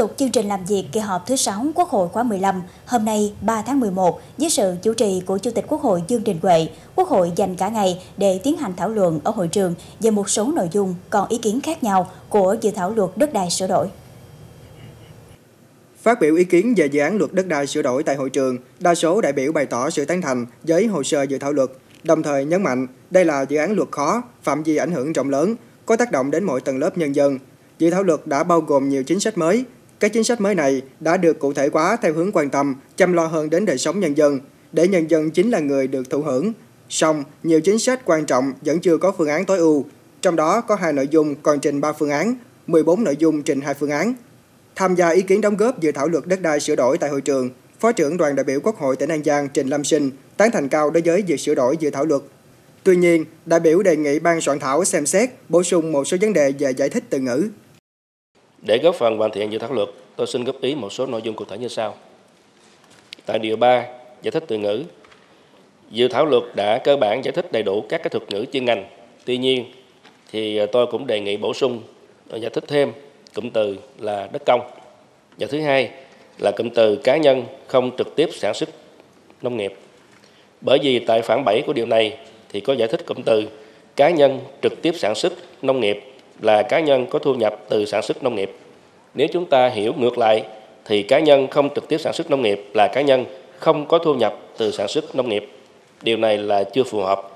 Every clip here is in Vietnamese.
tục chương trình làm việc kỳ họp thứ 6 Quốc hội khóa 15, hôm nay 3 tháng 11, dưới sự chủ trì của Chủ tịch Quốc hội Dương Đình Huệ, Quốc hội dành cả ngày để tiến hành thảo luận ở hội trường về một số nội dung còn ý kiến khác nhau của dự thảo luật đất đai sửa đổi. Phát biểu ý kiến về dự án luật đất đai sửa đổi tại hội trường, đa số đại biểu bày tỏ sự tán thành với hồ sơ dự thảo luật, đồng thời nhấn mạnh đây là dự án luật khó, phạm vi ảnh hưởng rộng lớn, có tác động đến mọi tầng lớp nhân dân. Dự thảo luật đã bao gồm nhiều chính sách mới. Các chính sách mới này đã được cụ thể hóa theo hướng quan tâm, chăm lo hơn đến đời sống nhân dân, để nhân dân chính là người được thụ hưởng. Song, nhiều chính sách quan trọng vẫn chưa có phương án tối ưu, trong đó có hai nội dung còn trình 3 phương án, 14 nội dung trình hai phương án. Tham gia ý kiến đóng góp dự thảo luật đất đai sửa đổi tại hội trường, Phó trưởng đoàn đại biểu Quốc hội tỉnh An Giang Trình Lâm Sinh tán thành cao đối với việc sửa đổi dự thảo luật. Tuy nhiên, đại biểu đề nghị ban soạn thảo xem xét bổ sung một số vấn đề về giải thích từ ngữ. Để góp phần hoàn thiện dự thảo luật, tôi xin góp ý một số nội dung cụ thể như sau. Tại điều 3, giải thích từ ngữ. Dự thảo luật đã cơ bản giải thích đầy đủ các cái thuật ngữ chuyên ngành. Tuy nhiên, thì ờ, tôi cũng đề nghị bổ sung ờ, giải thích thêm cụm từ là đất công. Và thứ hai là cụm từ cá nhân không trực tiếp sản xuất nông nghiệp. Bởi vì tại khoản 7 của điều này thì có giải thích cụm từ cá nhân trực tiếp sản xuất nông nghiệp là cá nhân có thu nhập từ sản xuất nông nghiệp. Nếu chúng ta hiểu ngược lại thì cá nhân không trực tiếp sản xuất nông nghiệp là cá nhân không có thu nhập từ sản xuất nông nghiệp. Điều này là chưa phù hợp.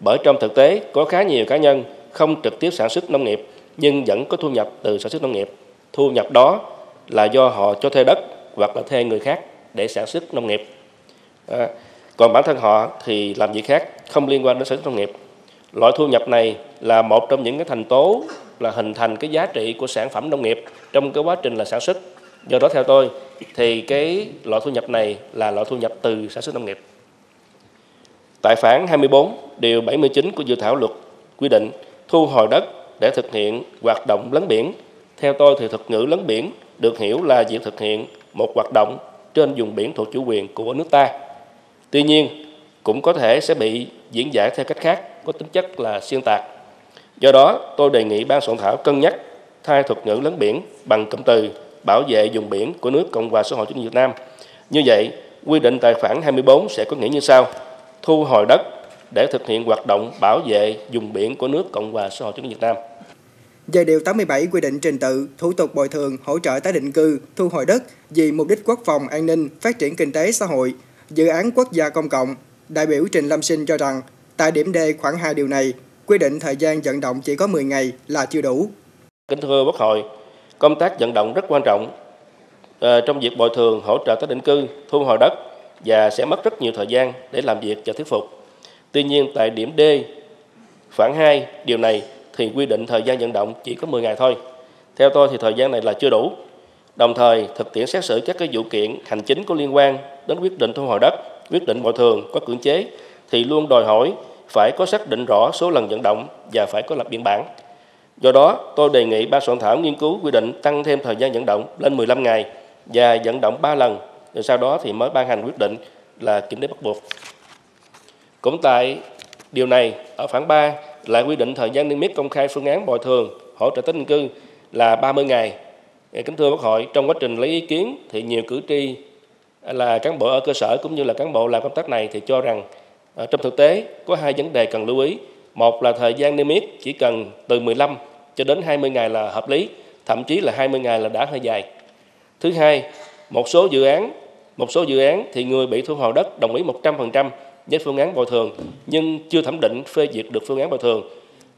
Bởi trong thực tế có khá nhiều cá nhân không trực tiếp sản xuất nông nghiệp nhưng vẫn có thu nhập từ sản xuất nông nghiệp. Thu nhập đó là do họ cho thuê đất hoặc là thuê người khác để sản xuất nông nghiệp. À, còn bản thân họ thì làm việc khác không liên quan đến sản xuất nông nghiệp. Loại thu nhập này là một trong những cái thành tố là hình thành cái giá trị của sản phẩm nông nghiệp trong cái quá trình là sản xuất. Do đó theo tôi thì cái loại thu nhập này là loại thu nhập từ sản xuất nông nghiệp. Tại khoản 24 điều 79 của dự thảo luật quy định thu hồi đất để thực hiện hoạt động lấn biển. Theo tôi thì thuật ngữ lấn biển được hiểu là việc thực hiện một hoạt động trên vùng biển thuộc chủ quyền của nước ta. Tuy nhiên, cũng có thể sẽ bị diễn giải theo cách khác có tính chất là xuyên tạc. Do đó, tôi đề nghị ban soạn thảo cân nhắc thay thuật ngữ lấn biển bằng cụm từ bảo vệ vùng biển của nước Cộng hòa xã hội chủ nghĩa Việt Nam. Như vậy, quy định tài khoản 24 sẽ có nghĩa như sau: thu hồi đất để thực hiện hoạt động bảo vệ vùng biển của nước Cộng hòa xã hội chủ nghĩa Việt Nam. Về điều 87 quy định trình tự, thủ tục bồi thường, hỗ trợ tái định cư, thu hồi đất vì mục đích quốc phòng, an ninh, phát triển kinh tế xã hội, dự án quốc gia công cộng, đại biểu Trình Lâm Sinh cho rằng tại điểm D khoảng 2 điều này, quy định thời gian vận động chỉ có 10 ngày là chưa đủ. Kính thưa Quốc hội, công tác vận động rất quan trọng ờ, trong việc bồi thường, hỗ trợ tái định cư, thu hồi đất và sẽ mất rất nhiều thời gian để làm việc cho thuyết phục. Tuy nhiên tại điểm D khoảng 2 điều này thì quy định thời gian vận động chỉ có 10 ngày thôi. Theo tôi thì thời gian này là chưa đủ. Đồng thời thực tiễn xét xử các cái vụ kiện hành chính có liên quan đến quyết định thu hồi đất, quyết định bồi thường có cưỡng chế thì luôn đòi hỏi phải có xác định rõ số lần vận động và phải có lập biên bản. Do đó, tôi đề nghị ban soạn thảo nghiên cứu quy định tăng thêm thời gian vận động lên 15 ngày và vận động 3 lần, rồi sau đó thì mới ban hành quyết định là kiểm đếm bắt buộc. Cũng tại điều này, ở khoảng 3 lại quy định thời gian niêm yết công khai phương án bồi thường hỗ trợ tái định cư là 30 ngày. Kính thưa Quốc hội, trong quá trình lấy ý kiến thì nhiều cử tri là cán bộ ở cơ sở cũng như là cán bộ làm công tác này thì cho rằng À, trong thực tế có hai vấn đề cần lưu ý. Một là thời gian niêm yết chỉ cần từ 15 cho đến 20 ngày là hợp lý, thậm chí là 20 ngày là đã hơi dài. Thứ hai, một số dự án một số dự án thì người bị thu hồi đất đồng ý 100% với phương án bồi thường nhưng chưa thẩm định phê duyệt được phương án bồi thường.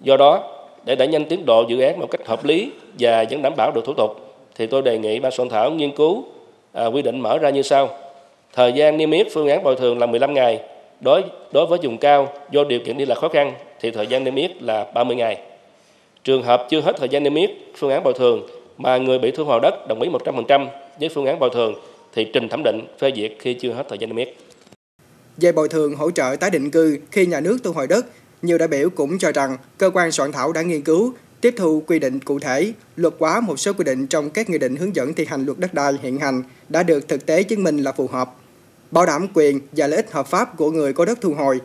Do đó, để đẩy nhanh tiến độ dự án một cách hợp lý và vẫn đảm bảo được thủ tục, thì tôi đề nghị ban soạn thảo nghiên cứu à, quy định mở ra như sau. Thời gian niêm yết phương án bồi thường là 15 ngày. Đối đối với vùng cao do điều kiện đi lại khó khăn thì thời gian niêm yết là 30 ngày. Trường hợp chưa hết thời gian niêm yết phương án bồi thường mà người bị thu hồi đất đồng ý 100% với phương án bồi thường thì trình thẩm định phê duyệt khi chưa hết thời gian niêm yết. Về bồi thường hỗ trợ tái định cư khi nhà nước thu hồi đất, nhiều đại biểu cũng cho rằng cơ quan soạn thảo đã nghiên cứu, tiếp thu quy định cụ thể, luật hóa một số quy định trong các nghị định hướng dẫn thi hành luật đất đai hiện hành đã được thực tế chứng minh là phù hợp, bảo đảm quyền và lợi ích hợp pháp của người có đất thu hồi,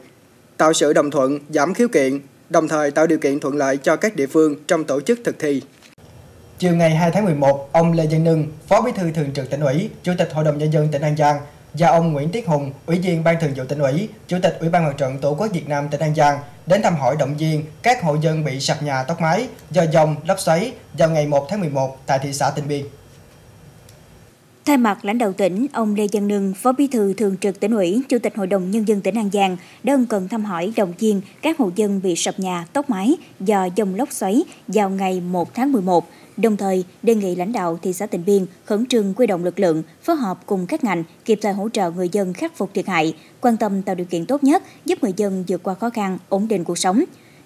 tạo sự đồng thuận, giảm khiếu kiện, đồng thời tạo điều kiện thuận lợi cho các địa phương trong tổ chức thực thi. Chiều ngày 2 tháng 11, ông Lê Văn Nưng, Phó Bí thư Thường trực tỉnh ủy, Chủ tịch Hội đồng nhân dân tỉnh An Giang và ông Nguyễn Tiết Hùng, Ủy viên Ban Thường vụ tỉnh ủy, Chủ tịch Ủy ban Mặt trận Tổ quốc Việt Nam tỉnh An Giang đến thăm hỏi động viên các hộ dân bị sập nhà tốc mái do dòng lốc xoáy vào ngày 1 tháng 11 tại thị xã Tịnh Biên. Thay mặt lãnh đạo tỉnh, ông Lê Văn nương Phó Bí thư Thường trực tỉnh ủy, Chủ tịch Hội đồng Nhân dân tỉnh An Giang đã ân cần thăm hỏi động viên các hộ dân bị sập nhà, tốc mái do dòng lốc xoáy vào ngày 1 tháng 11, đồng thời đề nghị lãnh đạo thị xã Tịnh Biên khẩn trương quy động lực lượng, phối hợp cùng các ngành kịp thời hỗ trợ người dân khắc phục thiệt hại, quan tâm tạo điều kiện tốt nhất giúp người dân vượt qua khó khăn, ổn định cuộc sống.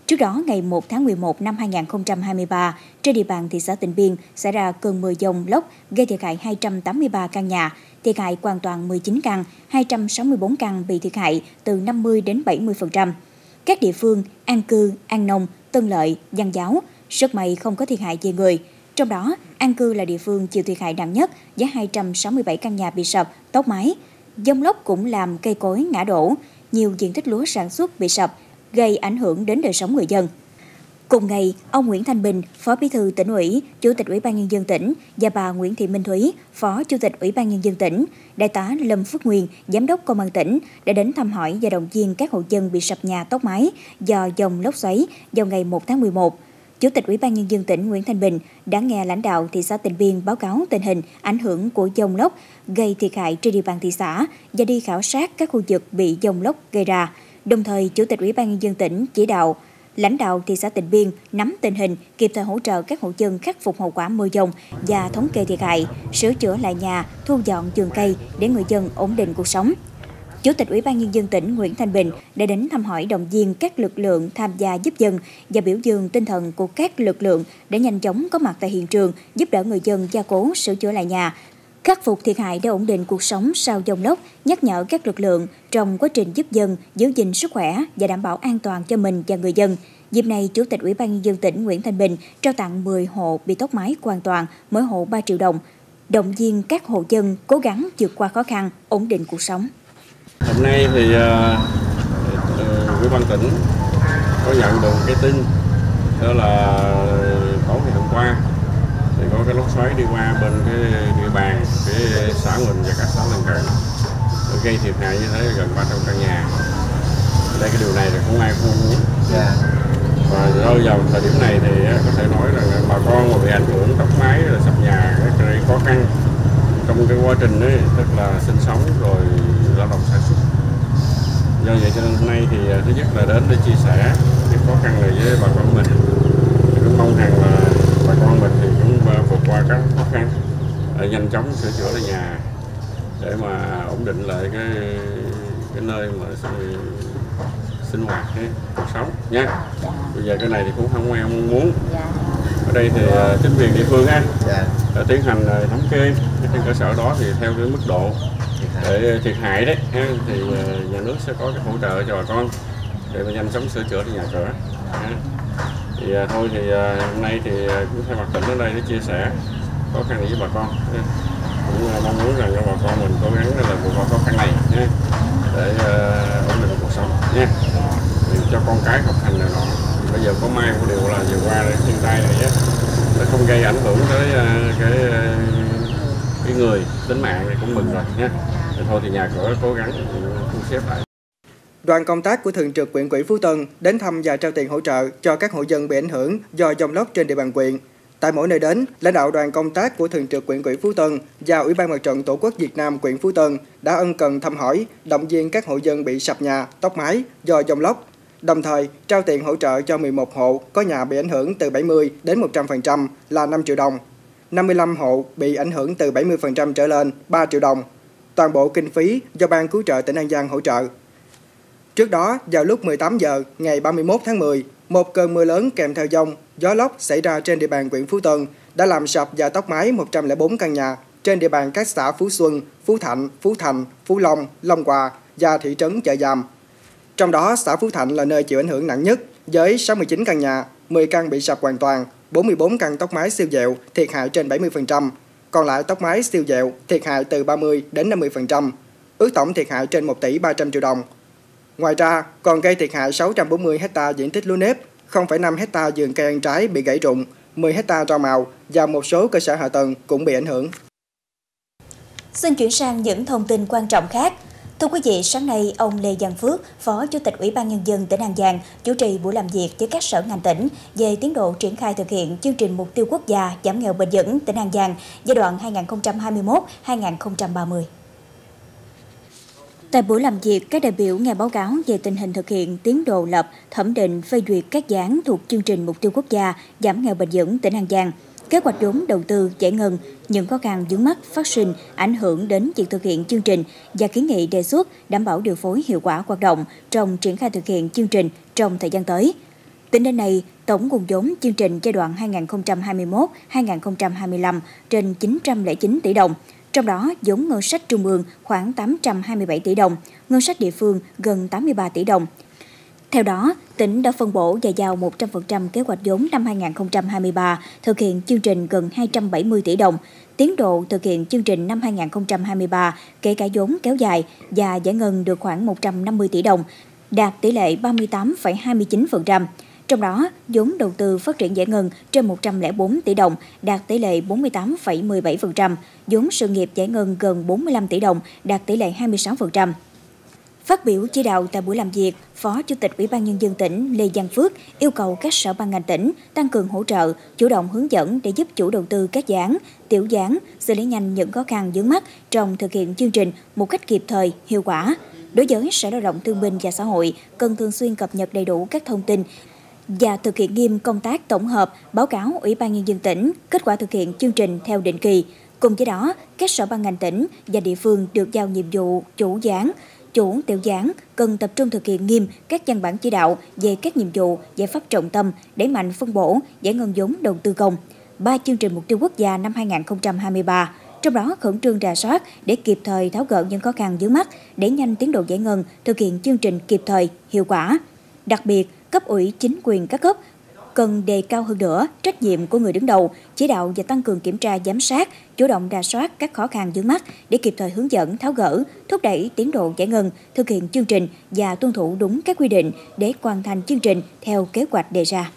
Trước đó, ngày 1 tháng 11 năm 2023, trên địa bàn thị xã Tịnh Biên xảy ra cơn mưa dông lốc gây thiệt hại 283 căn nhà, thiệt hại hoàn toàn 19 căn, 264 căn bị thiệt hại từ 50 đến 70%. Các địa phương An Cư, An Nông, Tân Lợi, Giang Giáo rất may không có thiệt hại về người. Trong đó, An Cư là địa phương chịu thiệt hại nặng nhất với 267 căn nhà bị sập, tốc mái. Dông lốc cũng làm cây cối ngã đổ, nhiều diện tích lúa sản xuất bị sập, gây ảnh hưởng đến đời sống người dân. Cùng ngày, ông Nguyễn Thanh Bình, Phó Bí thư tỉnh ủy, Chủ tịch Ủy ban nhân dân tỉnh và bà Nguyễn Thị Minh Thúy, Phó Chủ tịch Ủy ban nhân dân tỉnh, Đại tá Lâm Phước Nguyên, Giám đốc Công an tỉnh đã đến thăm hỏi và động viên các hộ dân bị sập nhà tốc mái do dòng lốc xoáy vào ngày 1 tháng 11. Chủ tịch Ủy ban nhân dân tỉnh Nguyễn Thanh Bình đã nghe lãnh đạo thị xã Tịnh Biên báo cáo tình hình ảnh hưởng của dòng lốc gây thiệt hại trên địa bàn thị xã và đi khảo sát các khu vực bị dòng lốc gây ra. Đồng thời, Chủ tịch Ủy ban nhân dân tỉnh chỉ đạo lãnh đạo thị xã Tịnh Biên nắm tình hình, kịp thời hỗ trợ các hộ dân khắc phục hậu quả mưa dông và thống kê thiệt hại, sửa chữa lại nhà, thu dọn vườn cây để người dân ổn định cuộc sống. Chủ tịch Ủy ban Nhân dân tỉnh Nguyễn Thanh Bình đã đến thăm hỏi động viên các lực lượng tham gia giúp dân và biểu dương tinh thần của các lực lượng để nhanh chóng có mặt tại hiện trường, giúp đỡ người dân gia cố sửa chữa lại nhà, khắc phục thiệt hại để ổn định cuộc sống sau dông lốc, nhắc nhở các lực lượng trong quá trình giúp dân giữ gìn sức khỏe và đảm bảo an toàn cho mình và người dân. Dịp này, Chủ tịch Ủy ban Nhân dân tỉnh Nguyễn Thanh Bình trao tặng 10 hộ bị tốc mái hoàn toàn, mỗi hộ 3 triệu đồng, động viên các hộ dân cố gắng vượt qua khó khăn, ổn định cuộc sống. Hôm nay thì ờ, ờ, ủy uh, ban tỉnh có nhận được cái tin đó là tối ngày hôm qua có cái lốc xoáy đi qua bên cái địa bàn cái xã mình và các xã lân cận gây thiệt hại như thế gần 300 căn nhà. Đây cái điều này là không ai không muốn. Yeah. và rơi vào thời điểm này thì có thể nói là bà con mà bị ảnh hưởng tốc mái sập nhà là khó khăn trong cái quá trình ấy tức là sinh sống rồi lao động sản xuất. Do vậy cho nên hôm nay thì à, thứ nhất là đến để chia sẻ những khó khăn này với bà con mình. Thì cũng mong rằng là con mình thì cũng à, vượt qua các khó khăn. Để nhanh chóng sửa chữa lại nhà để mà ổn định lại cái cái nơi mà sinh hoạt cái cuộc sống nha. Bây giờ cái này thì cũng không ai mong muốn. Ở đây thì à, chính quyền địa phương á đã tiến hành thống kê trên cơ sở đó thì theo cái mức độ để thiệt hại đấy thì ờ, nhà nước sẽ có cái hỗ trợ cho bà con để mà nhanh chóng sửa chữa nhà cửa thì à, thôi thì à, hôm nay thì à, cũng thay mặt tỉnh đến đây để chia sẻ khó khăn với bà con. Cũng à, mong muốn rằng cho bà con mình cố gắng là vượt qua khó khăn này nhé. Để à, ổn định cuộc sống nha cho con cái học hành này nọ. Bây giờ có may một điều là vừa qua thiên tai này á nó không gây ảnh hưởng tới cái cái người tính mạng thì cũng mừng rồi nhé. Thôi thì nhà cửa cố gắng thu xếp lại. Đoàn công tác của Thường trực huyện ủy Phú Tân đến thăm và trao tiền hỗ trợ cho các hộ dân bị ảnh hưởng do dòng lốc trên địa bàn huyện. Tại mỗi nơi đến, lãnh đạo đoàn công tác của Thường trực huyện ủy Phú Tân và Ủy ban Mặt trận Tổ quốc Việt Nam huyện Phú Tân đã ân cần thăm hỏi, động viên các hộ dân bị sập nhà, tốc mái do dòng lốc, đồng thời trao tiền hỗ trợ cho 11 hộ có nhà bị ảnh hưởng từ 70 đến 100% là 5 triệu đồng. 55 hộ bị ảnh hưởng từ 70% trở lên 3 triệu đồng toàn bộ kinh phí do Ban Cứu trợ tỉnh An Giang hỗ trợ. Trước đó, vào lúc 18 giờ ngày 31 tháng 10, một cơn mưa lớn kèm theo dông, gió lốc xảy ra trên địa bàn huyện Phú Tân đã làm sập và tốc mái 104 căn nhà trên địa bàn các xã Phú Xuân, Phú Thạnh, Phú Thành, Phú Long, Long Hòa và thị trấn Chợ Giàm. Trong đó, xã Phú Thạnh là nơi chịu ảnh hưởng nặng nhất với 69 căn nhà, 10 căn bị sập hoàn toàn, 44 căn tốc mái siêu dẹo, thiệt hại trên 70%, còn lại tốc mái siêu dẹo thiệt hại từ 30 đến 50%, ước tổng thiệt hại trên 1 tỷ 300 triệu đồng. Ngoài ra, còn gây thiệt hại 640 hecta diện tích lúa nếp, 0,5 hecta vườn cây ăn trái bị gãy rụng, 10 hecta rau màu và một số cơ sở hạ tầng cũng bị ảnh hưởng. Xin chuyển sang những thông tin quan trọng khác. Thưa quý vị, sáng nay, ông Lê Văn Phước, Phó Chủ tịch Ủy ban Nhân dân tỉnh An Giang, chủ trì buổi làm việc với các sở ngành tỉnh về tiến độ triển khai thực hiện chương trình mục tiêu quốc gia giảm nghèo bền vững tỉnh An Giang giai đoạn 2021-2030. Tại buổi làm việc, các đại biểu nghe báo cáo về tình hình thực hiện tiến độ lập, thẩm định, phê duyệt các dự án thuộc chương trình mục tiêu quốc gia giảm nghèo bền vững tỉnh An Giang, kế hoạch vốn đầu tư giải ngân, những khó khăn vướng mắt phát sinh ảnh hưởng đến việc thực hiện chương trình và kiến nghị đề xuất đảm bảo điều phối hiệu quả hoạt động trong triển khai thực hiện chương trình trong thời gian tới. Tính đến nay, tổng nguồn vốn chương trình giai đoạn 2021-2025 trên 909 tỷ đồng, trong đó vốn ngân sách trung ương khoảng 827 tỷ đồng, ngân sách địa phương gần 83 tỷ đồng. Theo đó, tỉnh đã phân bổ và giao 100% kế hoạch vốn năm 2023 thực hiện chương trình gần 270 tỷ đồng. Tiến độ thực hiện chương trình năm 2023 kể cả vốn kéo dài và giải ngân được khoảng 150 tỷ đồng, đạt tỷ lệ 38,29%. Trong đó, vốn đầu tư phát triển giải ngân trên 104 tỷ đồng, đạt tỷ lệ 48,17%, vốn sự nghiệp giải ngân gần 45 tỷ đồng, đạt tỷ lệ 26%. Phát biểu chỉ đạo tại buổi làm việc, Phó Chủ tịch Ủy ban Nhân dân tỉnh Lê Văn Phước yêu cầu các sở ban ngành tỉnh tăng cường hỗ trợ, chủ động hướng dẫn để giúp chủ đầu tư các dự án, tiểu dự án, xử lý nhanh những khó khăn vướng mắt trong thực hiện chương trình một cách kịp thời, hiệu quả. Đối với Sở Lao động Thương binh và Xã hội, cần thường xuyên cập nhật đầy đủ các thông tin và thực hiện nghiêm công tác tổng hợp, báo cáo Ủy ban Nhân dân tỉnh, kết quả thực hiện chương trình theo định kỳ. Cùng với đó, các sở ban ngành tỉnh và địa phương được giao nhiệm vụ chủ giảng, chủ tiểu giảng cần tập trung thực hiện nghiêm các văn bản chỉ đạo về các nhiệm vụ, giải pháp trọng tâm, đẩy mạnh phân bổ, giải ngân vốn đầu tư công. Ba chương trình mục tiêu quốc gia năm 2023, trong đó khẩn trương rà soát để kịp thời tháo gỡ những khó khăn vướng mắt, để nhanh tiến độ giải ngân, thực hiện chương trình kịp thời, hiệu quả. Đặc biệt, cấp ủy chính quyền các cấp cần đề cao hơn nữa trách nhiệm của người đứng đầu, chỉ đạo và tăng cường kiểm tra giám sát, chủ động rà soát các khó khăn vướng mắt để kịp thời hướng dẫn, tháo gỡ, thúc đẩy tiến độ giải ngân, thực hiện chương trình và tuân thủ đúng các quy định để hoàn thành chương trình theo kế hoạch đề ra.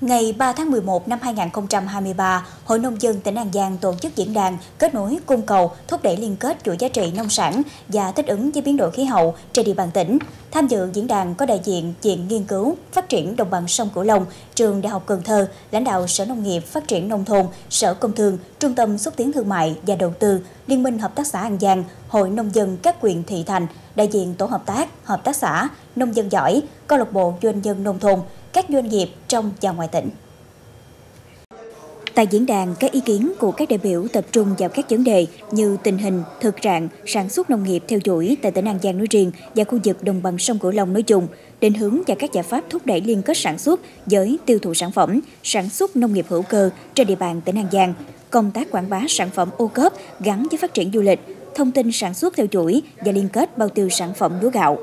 Ngày 3 tháng 11 năm 2023, Hội Nông dân tỉnh An Giang tổ chức diễn đàn kết nối cung cầu, thúc đẩy liên kết chuỗi giá trị nông sản và thích ứng với biến đổi khí hậu trên địa bàn tỉnh. Tham dự diễn đàn có đại diện Viện Nghiên cứu Phát triển Đồng bằng sông Cửu Long, Trường Đại học Cần Thơ, lãnh đạo Sở Nông nghiệp Phát triển Nông thôn, Sở Công Thương, Trung tâm Xúc tiến Thương mại và Đầu tư, Liên minh Hợp tác xã An Giang, Hội Nông dân các huyện thị thành, đại diện Tổ hợp tác, Hợp tác xã, Nông dân giỏi, Câu lạc bộ Doanh nhân Nông thôn, các doanh nghiệp trong và ngoài tỉnh. Tại diễn đàn, các ý kiến của các đại biểu tập trung vào các vấn đề như tình hình, thực trạng, sản xuất nông nghiệp theo chuỗi tại tỉnh An Giang nói riêng và khu vực đồng bằng sông Cửu Long nói chung, định hướng và các giải pháp thúc đẩy liên kết sản xuất với tiêu thụ sản phẩm, sản xuất nông nghiệp hữu cơ trên địa bàn tỉnh An Giang, công tác quảng bá sản phẩm ô cốp gắn với phát triển du lịch, thông tin sản xuất theo chuỗi và liên kết bao tiêu sản phẩm lúa gạo.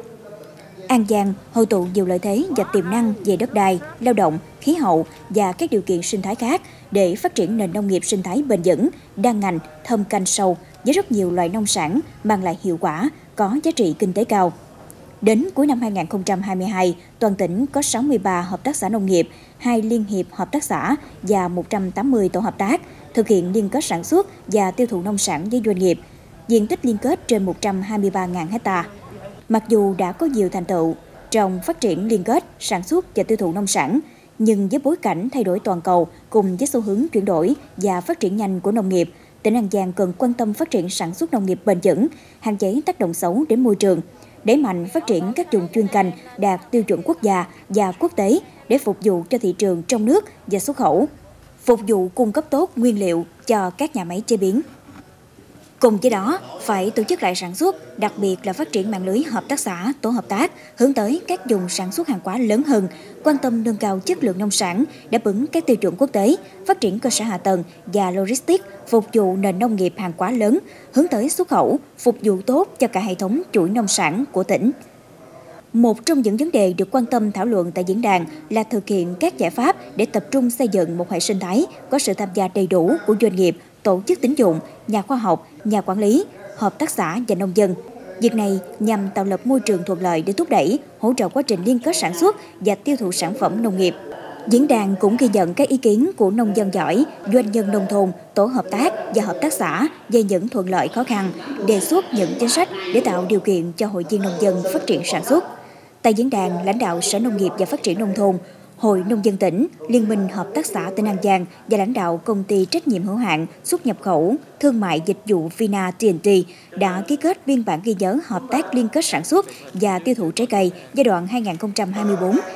An Giang hội tụ nhiều lợi thế và tiềm năng về đất đai, lao động, khí hậu và các điều kiện sinh thái khác để phát triển nền nông nghiệp sinh thái bền vững, đa ngành, thâm canh sâu với rất nhiều loại nông sản mang lại hiệu quả, có giá trị kinh tế cao. Đến cuối năm 2022, toàn tỉnh có 63 hợp tác xã nông nghiệp, 2 liên hiệp hợp tác xã và 180 tổ hợp tác, thực hiện liên kết sản xuất và tiêu thụ nông sản với doanh nghiệp. Diện tích liên kết trên 123.000 hectare. Mặc dù đã có nhiều thành tựu trong phát triển liên kết, sản xuất và tiêu thụ nông sản, nhưng với bối cảnh thay đổi toàn cầu cùng với xu hướng chuyển đổi và phát triển nhanh của nông nghiệp, tỉnh An Giang cần quan tâm phát triển sản xuất nông nghiệp bền vững, hạn chế tác động xấu đến môi trường, đẩy mạnh phát triển các vùng chuyên canh đạt tiêu chuẩn quốc gia và quốc tế để phục vụ cho thị trường trong nước và xuất khẩu, phục vụ cung cấp tốt nguyên liệu cho các nhà máy chế biến. Cùng với đó, phải tổ chức lại sản xuất, đặc biệt là phát triển mạng lưới hợp tác xã, tổ hợp tác, hướng tới các dùng sản xuất hàng hóa lớn hơn, quan tâm nâng cao chất lượng nông sản, đáp ứng các tiêu chuẩn quốc tế, phát triển cơ sở hạ tầng và logistics, phục vụ nền nông nghiệp hàng hóa lớn, hướng tới xuất khẩu, phục vụ tốt cho cả hệ thống chuỗi nông sản của tỉnh. Một trong những vấn đề được quan tâm thảo luận tại diễn đàn là thực hiện các giải pháp để tập trung xây dựng một hệ sinh thái có sự tham gia đầy đủ của doanh nghiệp, tổ chức tín dụng, nhà khoa học, nhà quản lý, hợp tác xã và nông dân. Việc này nhằm tạo lập môi trường thuận lợi để thúc đẩy, hỗ trợ quá trình liên kết sản xuất và tiêu thụ sản phẩm nông nghiệp. Diễn đàn cũng ghi nhận các ý kiến của nông dân giỏi, doanh nhân nông thôn, tổ hợp tác và hợp tác xã về những thuận lợi khó khăn, đề xuất những chính sách để tạo điều kiện cho hội viên nông dân phát triển sản xuất. Tại diễn đàn, lãnh đạo Sở Nông nghiệp và Phát triển Nông thôn, Hội Nông dân tỉnh, Liên minh Hợp tác xã tỉnh An Giang và lãnh đạo công ty trách nhiệm hữu hạn xuất nhập khẩu thương mại dịch vụ Vina TNT đã ký kết biên bản ghi nhớ hợp tác liên kết sản xuất và tiêu thụ trái cây giai đoạn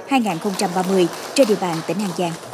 2024-2030 trên địa bàn tỉnh An Giang.